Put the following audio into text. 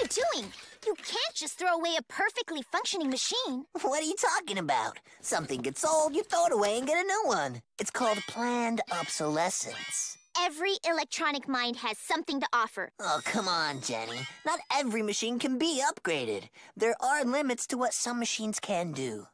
are you doing? You can't just throw away a perfectly functioning machine. What are you talking about? Something gets old, you throw it away and get a new one. It's called planned obsolescence. Every electronic mind has something to offer. Oh, come on, Jenny. Not every machine can be upgraded. There are limits to what some machines can do.